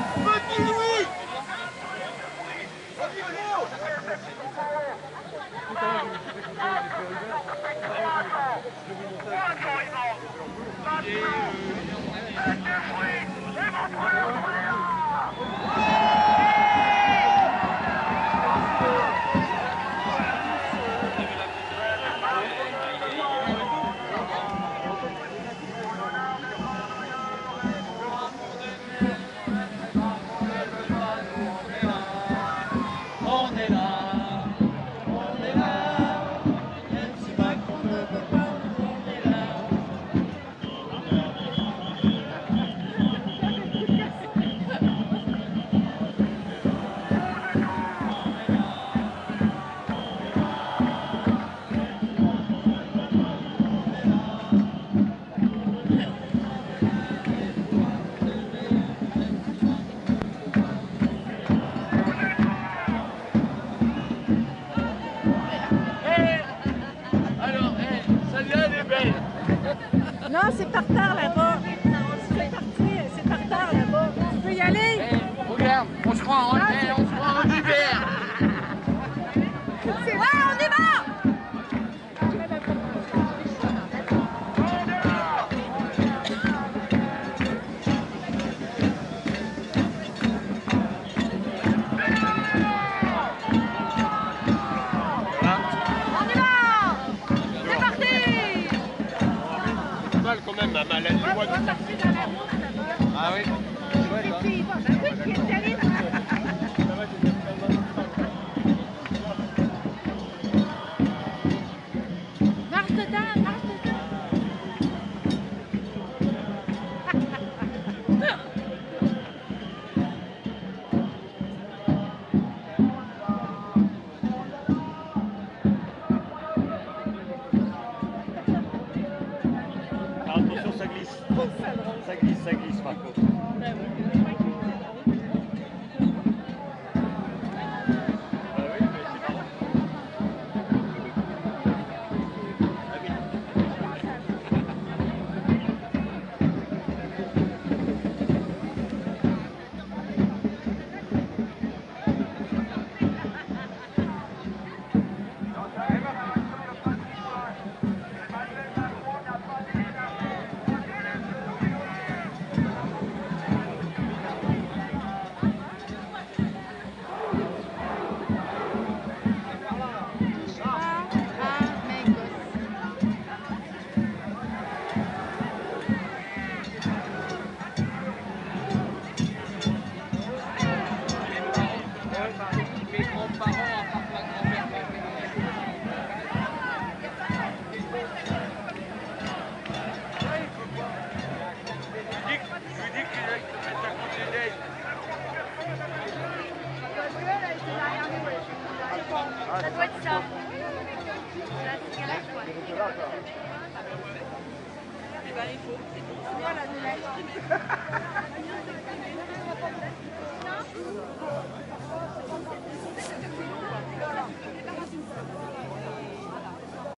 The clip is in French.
Good c'est par terre là-bas. C'est par terre là-bas. Tu peux y aller? Hey, regarde, on se croit en, hey, la là-bas. Ah oui Ça glisse, ça glisse, Mes grands-parents, à part ma grand-mère, ma Je lui dis qu'il aille se mettre à côté d'elle. Ça doit être ça. La cigarette, quoi. Voilà, nous l'avons.